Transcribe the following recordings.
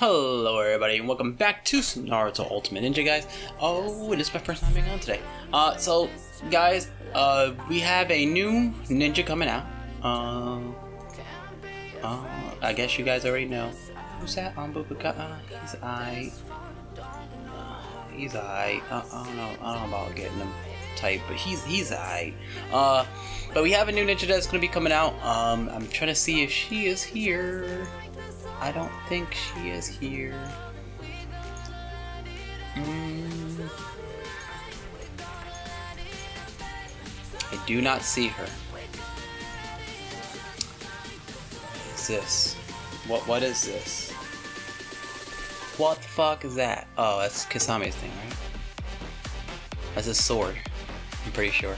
everybody, and welcome back to Naruto Ultimate Ninja, guys. Oh, it is my first time being on today. Uh, so, guys, uh, we have a new ninja coming out. Uh, uh, I guess you guys already know. Who's that? Ambubuka? Uh, he's I. He's I. Uh, I don't know. I don't know about getting him type, but he's he's I. Uh, but we have a new ninja that's gonna be coming out. Um, I'm trying to see if she is here. I don't think she is here. Mm. I do not see her. What is this? What what is this? What the fuck is that? Oh, that's Kisame's thing, right? That's a sword. I'm pretty sure.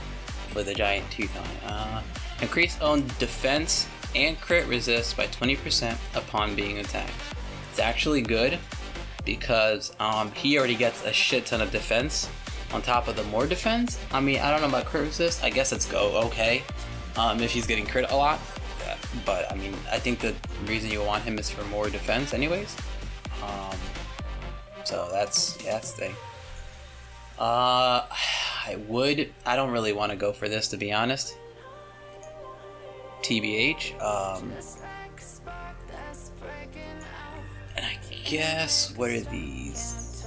With a giant tooth on it. Uh, increase own defense and crit resist by 20% upon being attacked. It's actually good because um, he already gets a shit ton of defense on top of the more defense. I mean, I don't know about crit resist. I guess it's go okay um, if he's getting crit a lot. But I mean, I think the reason you want him is for more defense, anyways. Um, so that's yeah, that's the thing. Uh, I would. I don't really want to go for this to be honest. TBH. Um, and I guess what are these?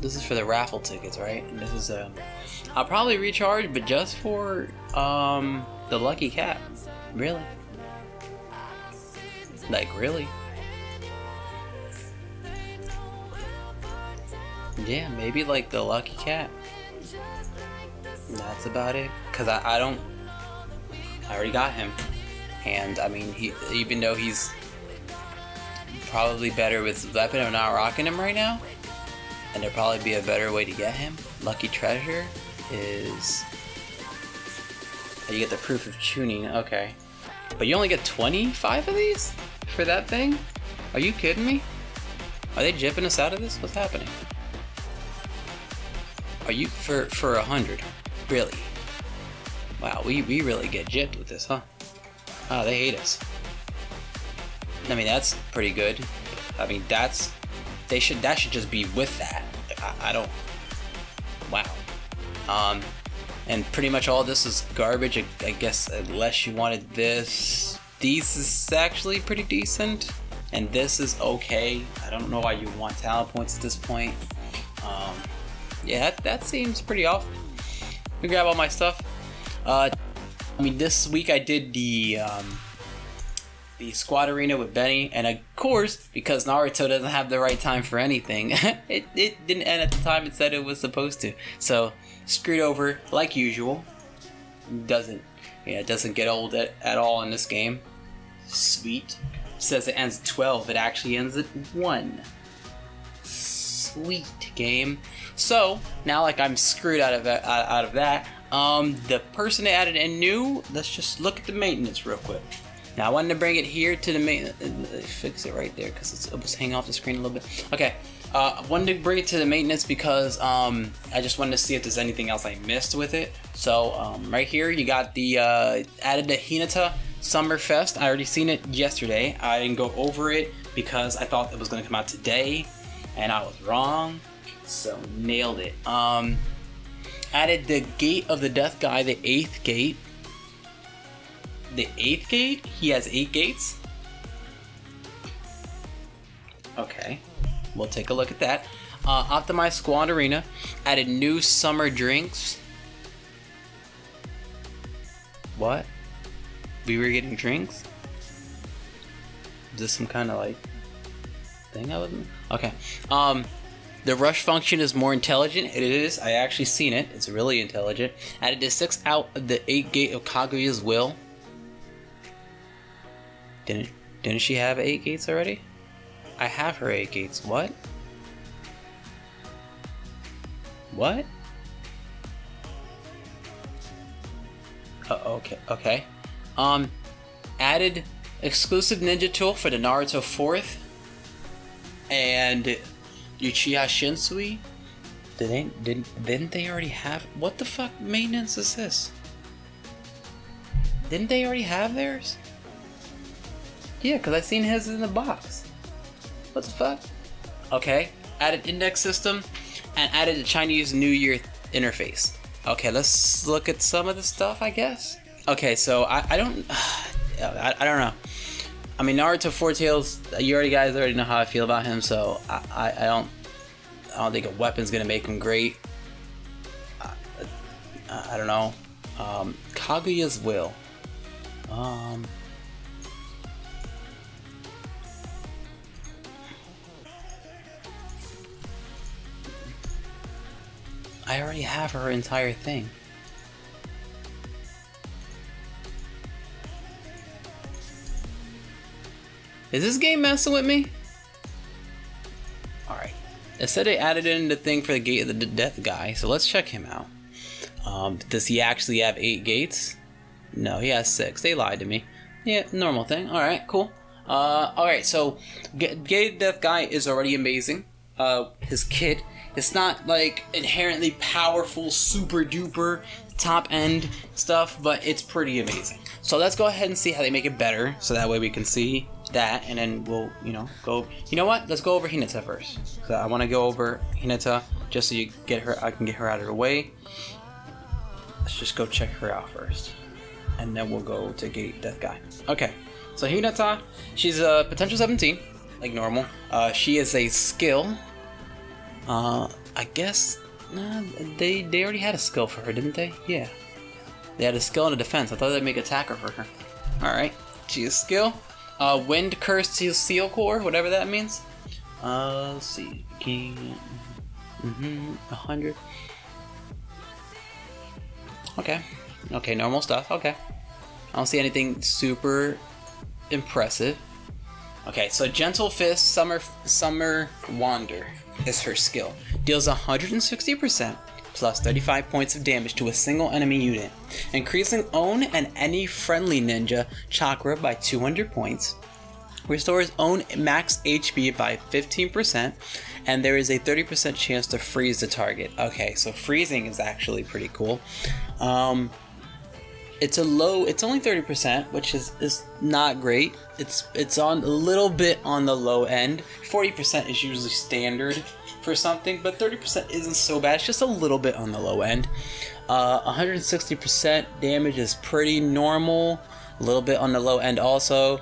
This is for the raffle tickets, right? And this is. Um, I'll probably recharge, but just for um the lucky cat. Really? Like really? Yeah, maybe like the lucky cat. That's about it. Cause I, I don't. I already got him. And I mean, he even though he's probably better with weapon, I'm not rocking him right now. And there'd probably be a better way to get him. Lucky treasure is you get the proof of tuning. Okay, but you only get 25 of these for that thing. Are you kidding me? Are they jipping us out of this? What's happening? Are you for for a hundred? Really? Wow, we, we really get jipped with this, huh? Oh, they hate us. I mean, that's pretty good. I mean, that's they should that should just be with that. I, I don't. Wow. Um, and pretty much all this is garbage. I, I guess unless you wanted this, these is actually pretty decent, and this is okay. I don't know why you want talent points at this point. Um, yeah, that, that seems pretty off. Let me grab all my stuff. Uh, I mean, this week I did the um, the squad arena with Benny, and of course, because Naruto doesn't have the right time for anything, it, it didn't end at the time it said it was supposed to. So screwed over like usual. Doesn't yeah, it doesn't get old at, at all in this game. Sweet. says it ends at 12, it actually ends at 1. Sweet game. So now, like I'm screwed out of that, out of that. Um, the person they added in new, let's just look at the maintenance real quick. Now I wanted to bring it here to the main, uh, fix it right there because it was hanging off the screen a little bit. Okay, uh, I wanted to bring it to the maintenance because um, I just wanted to see if there's anything else I missed with it. So um, right here you got the uh, added the Hinata Summer Fest. I already seen it yesterday. I didn't go over it because I thought it was going to come out today, and I was wrong. So nailed it. Um, added the Gate of the Death Guy, the eighth gate. The eighth gate? He has eight gates? Okay, we'll take a look at that. Uh, optimized Squad Arena. Added new summer drinks. What? We were getting drinks? Is this some kind of like thing I wasn't? Okay. Um, the rush function is more intelligent. It is. I actually seen it. It's really intelligent. Added to six out of the eight gate of Kaguya's will. Didn't didn't she have eight gates already? I have her eight gates. What? What? Uh, okay. Okay. Um, added exclusive ninja tool for the Naruto fourth, and Uchiha Shisui? Did they, didn't, didn't they already have... What the fuck maintenance is this? Didn't they already have theirs? Yeah, because I seen his in the box. What the fuck? Okay, added index system, and added a Chinese New Year interface. Okay, let's look at some of the stuff, I guess. Okay, so I, I don't, I, I don't know. I mean, Naruto Four Tails, you already guys already know how I feel about him, so I, I, I don't, I don't think a weapon's gonna make him great. I, I don't know. Um, Kaguya's will. Um, I already have her entire thing. Is this game messing with me? Alright. It said they added in the thing for the gate of the death guy, so let's check him out. Um, does he actually have eight gates? No, he has six. They lied to me. Yeah, normal thing. Alright, cool. Uh, alright, so Gate of Death Guy is already amazing. Uh, his kit it's not like inherently powerful, super duper top end stuff, but it's pretty amazing. So let's go ahead and see how they make it better, so that way we can see that, and then we'll, you know, go. You know what? Let's go over Hinata first. So I want to go over Hinata just so you get her. I can get her out of the way. Let's just go check her out first, and then we'll go to Gate Death Guy. Okay. So Hinata, she's a potential 17, like normal. Uh, she is a skill uh, I guess nah, they they already had a skill for her, didn't they? Yeah, they had a skill and a defense. I thought they'd make attacker for her. All right, she has skill. Uh, wind curse seal, core, whatever that means. Uh, let's see, king. Mm-hmm, a hundred. Okay, okay, normal stuff. Okay, I don't see anything super impressive. Okay, so gentle fist, summer, summer wander is her skill. Deals 160% plus 35 points of damage to a single enemy unit, increasing own and any friendly ninja chakra by 200 points. Restores own max HP by 15%, and there is a 30% chance to freeze the target. Okay, so freezing is actually pretty cool. Um, it's a low it's only 30% which is is not great it's it's on a little bit on the low end 40% is usually standard for something but 30% isn't so bad it's just a little bit on the low end uh, 160% damage is pretty normal a little bit on the low end also.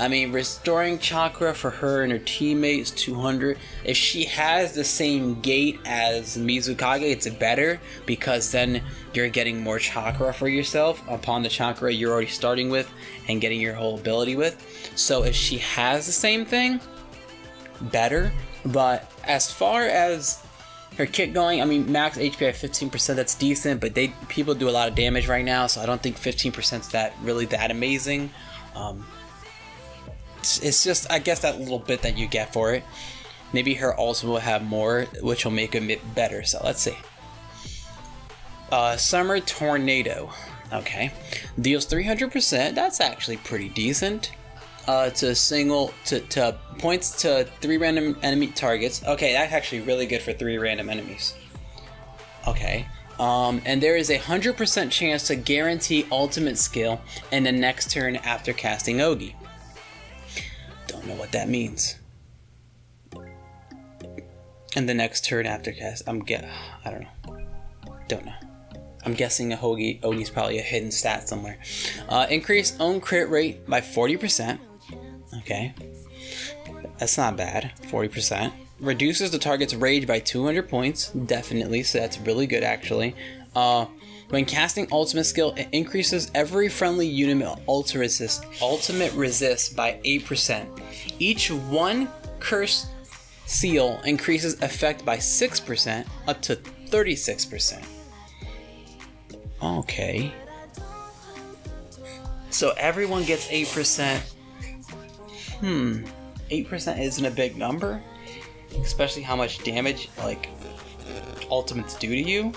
I mean, restoring chakra for her and her teammates 200. If she has the same gate as Mizukage, it's better because then you're getting more chakra for yourself upon the chakra you're already starting with and getting your whole ability with. So if she has the same thing, better. But as far as her kit going. I mean, max HP at 15%, that's decent, but they people do a lot of damage right now, so I don't think 15% is that really that amazing. Um, it's, it's, just, I guess, that little bit that you get for it. Maybe her also will have more, which will make it better. So let's see. Uh, Summer Tornado. Okay. Deals 300%. That's actually pretty decent uh, to single to, to points to three random enemy targets. Okay, that's actually really good for three random enemies. Okay. Um, and there is a 100% chance to guarantee ultimate skill in the next turn after casting Ogi. Don't know what that means. And the next turn after cast, I'm get, I don't know, don't know. I'm guessing a Hoagie, Ogi's probably a hidden stat somewhere. Uh, increase own crit rate by 40%. Okay. That's not bad. 40%. Reduces the target's rage by 200 points. Definitely. So that's really good, actually. Uh, when casting ultimate skill, it increases every friendly unit ultimate resist, ultimate resist by 8%. Each one curse seal increases effect by 6% up to 36%. Okay. So everyone gets 8% hmm, 8% isn't a big number, especially how much damage, like, ultimates do to you.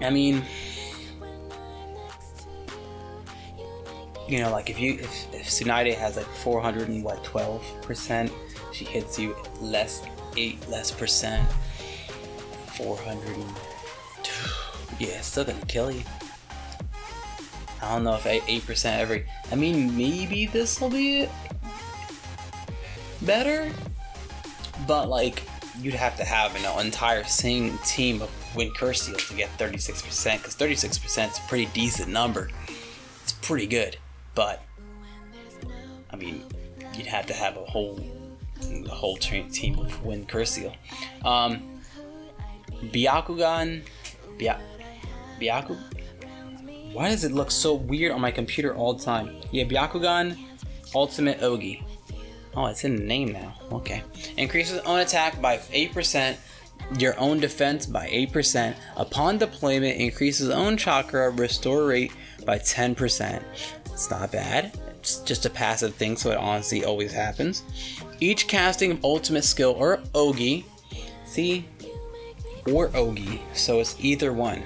I mean, you know, like if you if, if Tsunade has like 400 and what 12 percent, she hits you less eight less percent, 400. And, yeah, still gonna kill you. I don't know if 8% every. I mean, maybe this will be better? but like you'd have to have an entire same team of Wind Curse Seal to get 36% because 36% is a pretty decent number. It's pretty good, but I mean, you'd have to have a whole a whole team of Wind Curse Seal. Um, Byakugan, Bya, Byaku. Why does it look so weird on my computer all the time? Yeah, Byakugan Ultimate Ogi. Oh, it's in the name now. Okay. Increases own attack by 8%, your own defense by 8%. Upon deployment, increases own chakra restore rate by 10%. It's not bad. It's just a passive thing, so it honestly always happens. Each casting of ultimate skill or Ogi, see, or Ogi, so it's either one.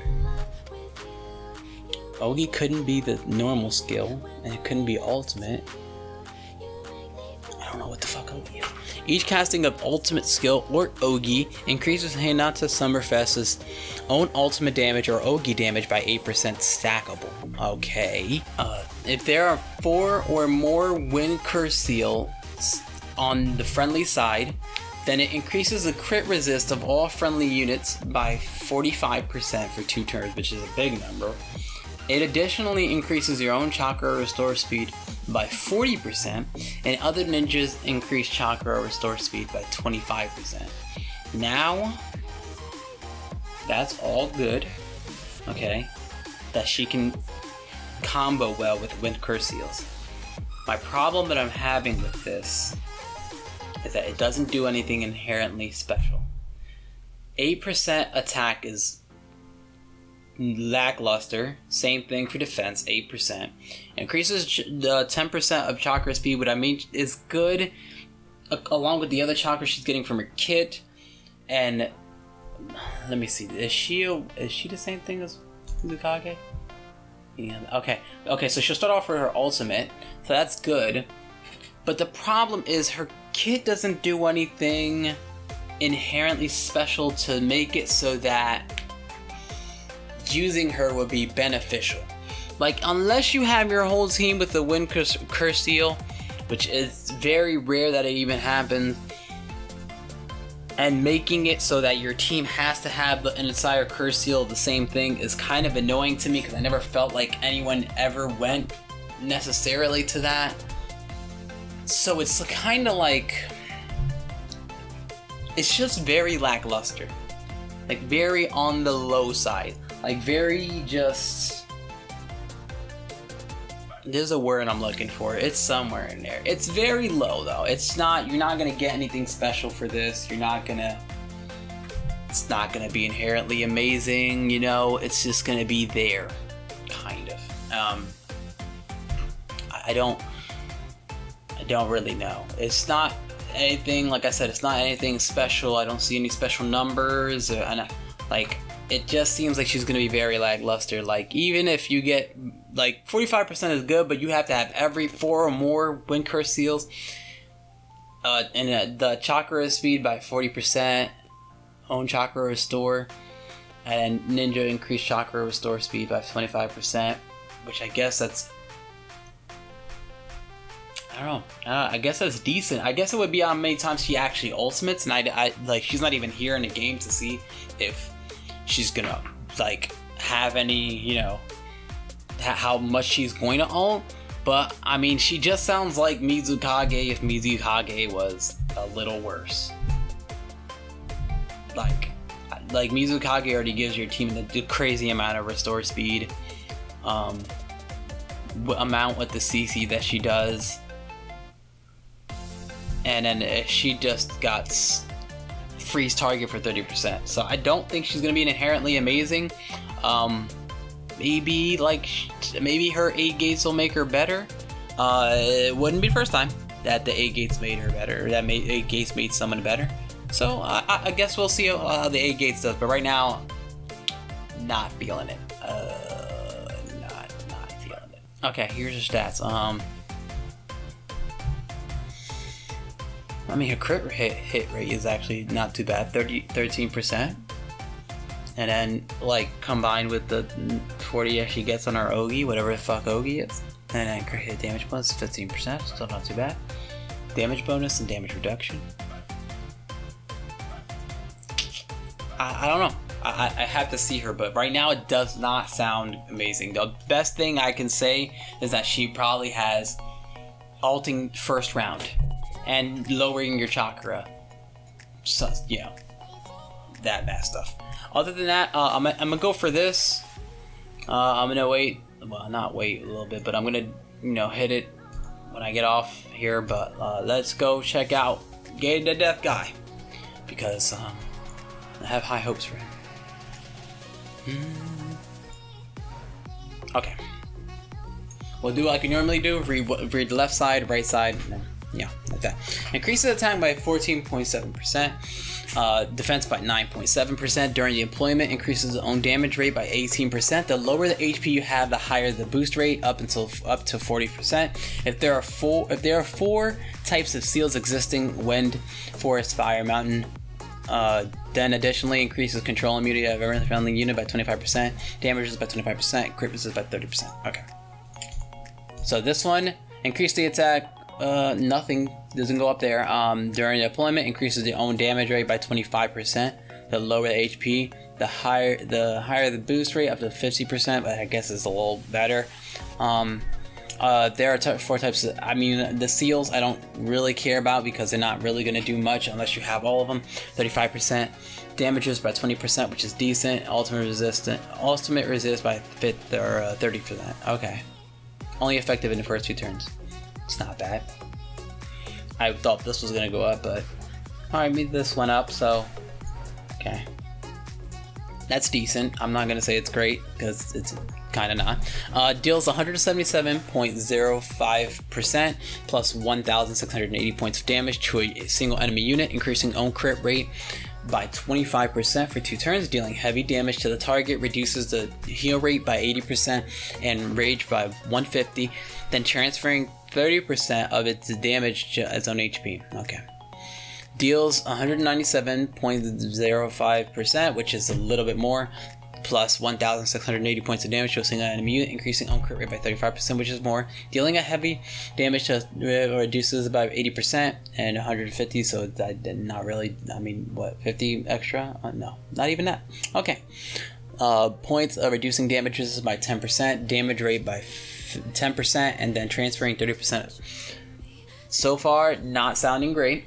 Ogi couldn't be the normal skill, and it couldn't be ultimate I don't know what the fuck Ogi is. Each casting of ultimate skill or Ogi increases Hinata Summerfest's own ultimate damage or Ogi damage by 8% stackable. Okay. Uh, if there are four or more Wind Curse Seal on the friendly side, then it increases the crit resist of all friendly units by 45% for two turns, which is a big number. It additionally increases your own chakra restore speed by 40%, and other ninjas increase chakra restore speed by 25%. Now, that's all good, okay, that she can combo well with Wind Curse Seals. My problem that I'm having with this is that it doesn't do anything inherently special. 8% attack is lackluster. Same thing for defense, 8%. Increases the 10% of chakra speed, what I mean is good, along with the other chakra she's getting from her kit. And let me see, is she a, is she the same thing as Mizukage? Yeah, okay, okay, so she'll start off with her ultimate, so that's good. But the problem is her kit doesn't do anything inherently special to make it so that using her would be beneficial. Like, unless you have your whole team with the Wind Curse, curse Seal, which is very rare that it even happens, and making it so that your team has to have an entire Curse Seal the same thing is kind of annoying to me because I never felt like anyone ever went necessarily to that. So it's kind of like. It's just very lackluster. Like, very on the low side. Like very just there's a word I'm looking for. It's somewhere in there. It's very low though. It's not you're not gonna get anything special for this. You're not gonna it's not gonna be inherently amazing, you know, it's just gonna be there. Kind of. Um I don't I don't really know. It's not anything like I said, it's not anything special. I don't see any special numbers and like it just seems like she's going to be very lackluster. Like, even if you get, like, 45% is good, but you have to have every four or more Wind Curse Seals. Uh, and uh, the chakra speed by 40%, own chakra restore, and ninja increase chakra restore speed by 25%, which I guess that's. I don't know. Uh, I guess that's decent. I guess it would be on many times she actually ultimates, and I, I like she's not even here in the game to see if she's gonna like have any, you know, how much she's going to own. But I mean, she just sounds like Mizukage if Mizukage was a little worse. Like, like Mizukage already gives your team the, crazy amount of restore speed, um, amount with the CC that she does, and then she just got freeze target for 30%. So I don't think she's going to be inherently amazing. Um, maybe like maybe her eight gates will make her better. Uh, it wouldn't be the first time that the eight gates made her better, or that made eight gates made someone better. So I, guess we'll see how the eight gates does. But right now, not feeling it. Uh, not not feeling it. Okay, here's her stats. Um. I mean, her crit hit, hit rate is actually not too bad 30, 13%. And then, like, combined with the 40 she gets on her Ogi, whatever the fuck Ogi is. And then crit hit damage bonus 15%, still not too bad. Damage bonus and damage reduction. I, I don't know. I, I have to see her, but right now it does not sound amazing. The best thing I can say is that she probably has alting first round and lowering your chakra. So, you know, that bad stuff. Other than that, uh, I'm, I'm gonna go for this. Uh, I'm gonna wait. Well, not wait a little bit, but I'm gonna, you know, hit it when I get off here. But uh, let's go check out Gated to Death Guy because um, I have high hopes for him. Hmm. Okay. We'll do like we normally do. Read, read the left side, right side, yeah, like that. Increases attack by 14.7%. Uh, defense by 9.7%. During the employment, increases own damage rate by 18%. The lower the HP you have, the higher the boost rate, up until up to 40%. If there are four, if there are four types of seals existing: wind, forest, fire, mountain. Uh, then additionally increases control immunity of every friendly unit by 25%, damages by 25%, crit resist by 30%. Okay. So this one, increase the attack, uh, nothing doesn't go up there. Um, during deployment, increases the own damage rate by 25%. The lower the HP, the higher the higher the boost rate, up to 50%. But I guess it's a little better. Um, uh, there are four types. Of, I mean, the seals I don't really care about because they're not really going to do much unless you have all of them. 35% damages by 20%, which is decent. Ultimate resistant, ultimate resist by fifth or uh, 30%. Okay, only effective in the first two turns. It's not bad. I thought this was gonna go up, but alright, me this went up, so okay. That's decent. I'm not gonna say it's great because it's kind of not. Uh, deals 177.05% plus 1,680 points of damage to a single enemy unit, increasing own crit rate by 25% for two turns, dealing heavy damage to the target, reduces the heal rate by 80% and rage by 150, then transferring 30% of its damage to its own HP. Okay. Deals 197.05%, which is a little bit more, plus 1,680 points of damage to a single enemy increasing on crit rate by 35%, which is more. Dealing a heavy damage to uh, reduces about 80% and 150, so that not really, I mean, what, 50 extra? Uh, no, not even that. Okay. Uh, points of reducing damages by 10%, damage rate by 10% and then transferring 30%. So far, not sounding great.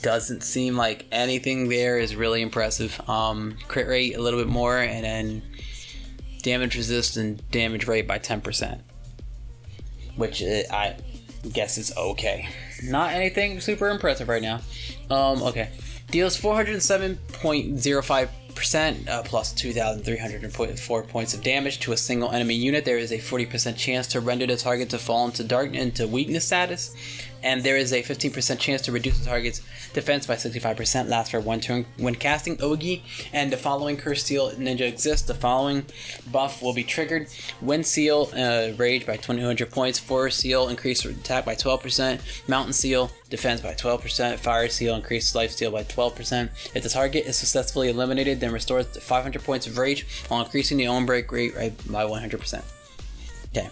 Doesn't seem like anything there is really impressive. Um, crit rate a little bit more, and then damage resist and damage rate by 10%. Which uh, I guess is okay. Not anything super impressive right now. Um, okay. Deals 407.05 percent uh, plus 2,304 points of damage to a single enemy unit. There is a 40% chance to render the target to fall into dark into weakness status, and there is a 15% chance to reduce the target's defense by 65%. Lasts for one turn. When casting Ogi and the following Curse Seal Ninja exists, the following buff will be triggered: Wind Seal, uh, Rage by 200 points. Forest Seal, increase attack by 12%. Mountain Seal, defense by 12%. Fire Seal, increase life steal by 12%. If the target is successfully eliminated, then restores 500 points of rage while increasing the own break rate by 100%. Okay.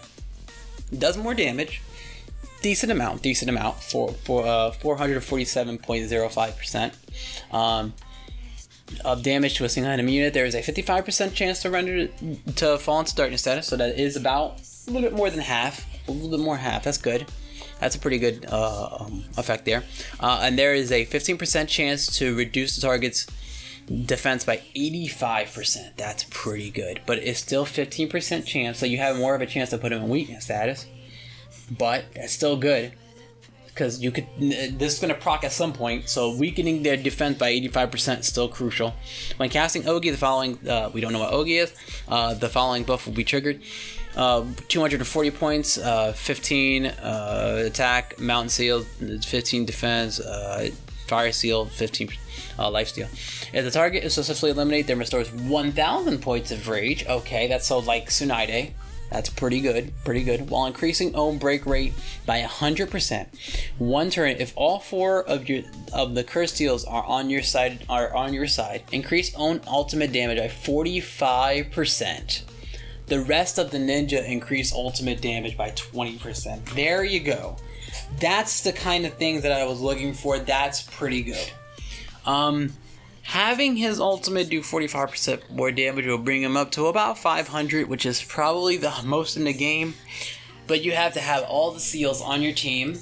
Does more damage. Decent amount, decent amount for for uh, 447.05%. Um, of damage to a single enemy unit, there is a 55% chance to render to fall into darkness status, so that is about a little bit more than half. A little bit more half. That's good. That's a pretty good uh, um, effect there. Uh, and there is a 15% chance to reduce the target's defense by 85%. That's pretty good. But it's still 15% chance, so you have more of a chance to put him in weakness status. But that's still good. Because you could, this is going to proc at some point, so weakening their defense by 85% is still crucial. When casting Ogi, the following, uh, we don't know what Ogi is, uh, the following buff will be triggered. Uh, 240 points, uh, 15 uh, attack, Mountain Seal, 15 defense, uh, Fire Seal, 15 uh, life steal. If the target is successfully eliminated, then restores 1,000 points of rage. Okay, that's so like Tsunade. That's pretty good, pretty good. While increasing own break rate by 100%. One turn, if all four of your of the curse deals are on your side are on your side, increase own ultimate damage by 45%. The rest of the ninja increase ultimate damage by 20%. There you go. That's the kind of things that I was looking for. That's pretty good. Um, Having his ultimate do 45% more damage will bring him up to about 500, which is probably the most in the game. But you have to have all the seals on your team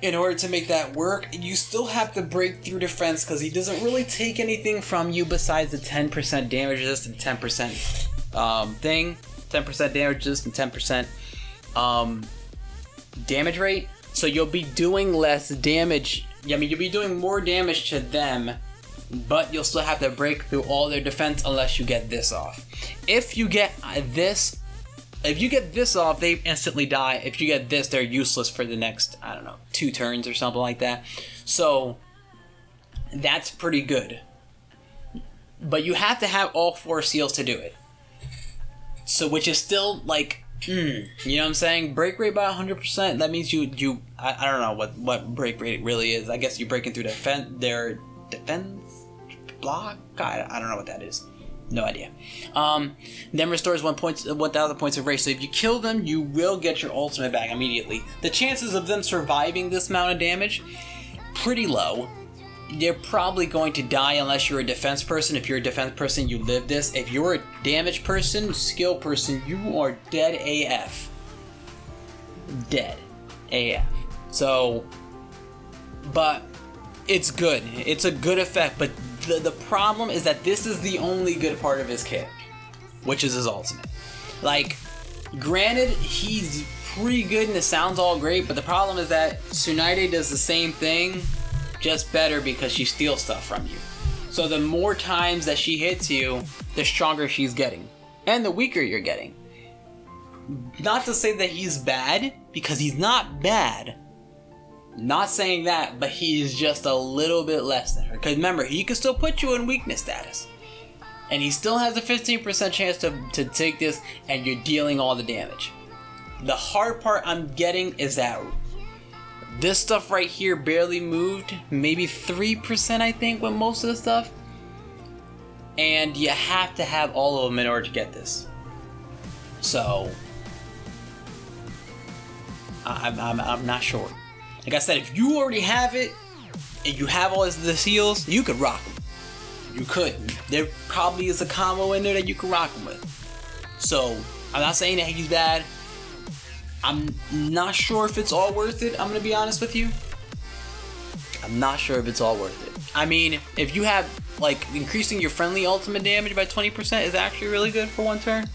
in order to make that work. You still have to break through defense because he doesn't really take anything from you besides the 10% damage resist and 10% um, thing. 10% damage and 10% um, damage rate. So you'll be doing less damage. I mean, you'll be doing more damage to them but you'll still have to break through all their defense unless you get this off. If you get this, if you get this off, they instantly die. If you get this, they're useless for the next, I don't know, two turns or something like that. So, that's pretty good. But you have to have all four seals to do it. So, which is still like, mm, you know what I'm saying? Break rate by 100%. That means you, you I, I don't know what, what break rate really is. I guess you're breaking through defense, their defense block. I, I don't know what that is. No idea. Um, then restores one point, 1,000 points of race. So if you kill them, you will get your ultimate back immediately. The chances of them surviving this amount of damage, pretty low. They're probably going to die unless you're a defense person. If you're a defense person, you live this. If you're a damage person, skill person, you are dead AF. Dead AF. So, but it's good. It's a good effect, but the, the problem is that this is the only good part of his kit, which is his ultimate. Like, granted, he's pretty good and it sounds all great, but the problem is that Tsunade does the same thing, just better because she steals stuff from you. So the more times that she hits you, the stronger she's getting. And the weaker you're getting. Not to say that he's bad, because he's not bad, not saying that, but he's just a little bit less than her. Because remember, he can still put you in weakness status. And he still has a 15% chance to, to take this, and you're dealing all the damage. The hard part I'm getting is that this stuff right here barely moved. Maybe 3%, I think, with most of the stuff. And you have to have all of them in order to get this. So, I'm, I'm, I'm not sure. Like I said, if you already have it and you have all the seals, you could rock them. You could. There probably is a combo in there that you can rock them with. So I'm not saying that he's bad. I'm not sure if it's all worth it. I'm gonna be honest with you. I'm not sure if it's all worth it. I mean, if you have like increasing your friendly ultimate damage by 20% is actually really good for one turn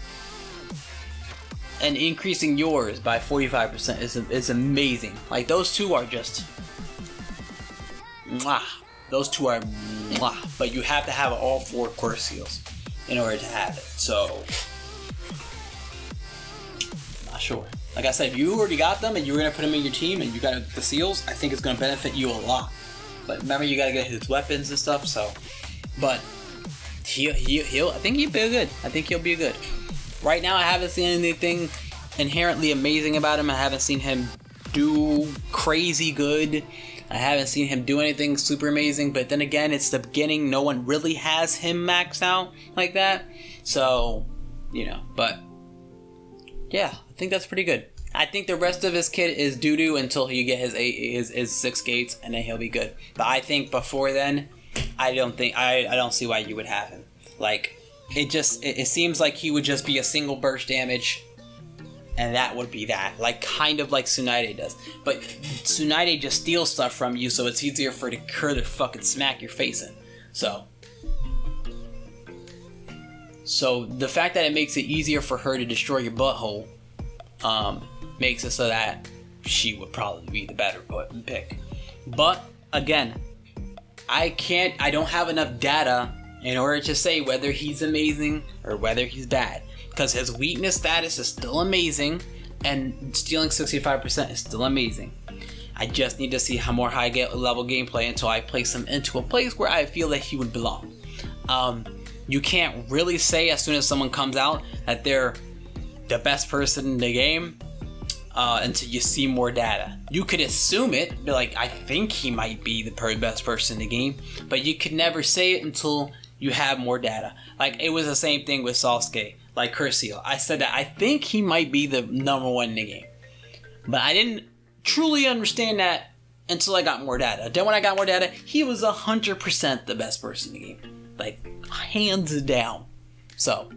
and increasing yours by 45% is, is amazing. Like, those two are just. Mwah. Those two are. Mwah. But you have to have all four core seals in order to have it. So. Not sure. Like I said, if you already got them and you're going to put them in your team and you got the seals, I think it's going to benefit you a lot. But remember, you got to get his weapons and stuff, so. But. He'll, he'll, he'll, I think he'll be good. I think he'll be good. Right now, I haven't seen anything inherently amazing about him. I haven't seen him do crazy good. I haven't seen him do anything super amazing, but then again, it's the beginning. No one really has him maxed out like that. So, you know, but yeah, think that's pretty good. I think the rest of his kit is doo doo until he get his eight, his, his six gates, and then he'll be good. But I think before then, I don't think I, I don't see why you would have him. Like it just it, it seems like he would just be a single burst damage and that would be that. Like kind of like Tsunade does. But Tsunade just steals stuff from you so it's easier for her to fucking smack your face in. So So the fact that it makes it easier for her to destroy your butthole um, makes it so that she would probably be the better pick. But again, I can't I don't have enough data in order to say whether he's amazing or whether he's bad. Because his weakness status is still amazing, and stealing 65% is still amazing. I just need to see how more high level gameplay until I place him into a place where I feel that he would belong. Um, you can't really say as soon as someone comes out that they're the best person in the game uh, until you see more data. You could assume it, like, I think he might be the best person in the game, but you could never say it until you have more data. Like it was the same thing with Sasuke, like Curse Seal. I said that I think he might be the number one in the game, but I didn't truly understand that until I got more data. Then when I got more data, he was 100% the best person in the game. Like, hands down. So,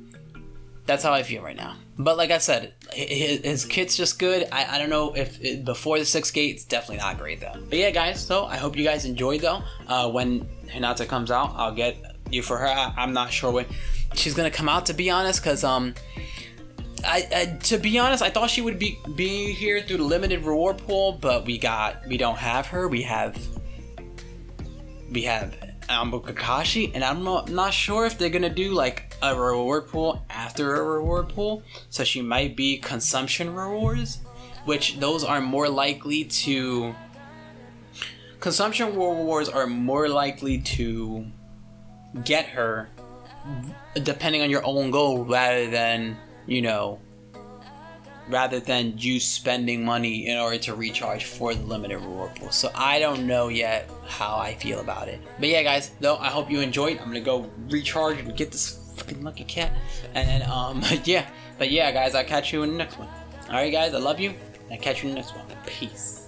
that's how I feel right now. But like I said, his, his kit's just good. I, I don't know if it, before the six gate, it's definitely not great though. But yeah, guys, so I hope you guys enjoyed though. Uh, when Hinata comes out, I'll get you for her. I, am not sure when she's gonna come out to be honest, because um, I, I, to be honest, I thought she would be be here through the limited reward pool, but we got we don't have her. We have we have Um, Anbu Kakashi, and I'm not sure if they're gonna do like a reward pool after a reward pool. So she might be consumption rewards, which those are more likely to. Consumption rewards are more likely to get her depending on your own goal rather than, you know, rather than you spending money in order to recharge for the limited reward pool. So I don't know yet how I feel about it. But yeah, guys, though, I hope you enjoyed. I'm gonna go recharge and get this fucking lucky cat. And then, um, yeah. But yeah, guys, I'll catch you in the next one. Alright, guys, I love you. I'll catch you in the next one. Peace.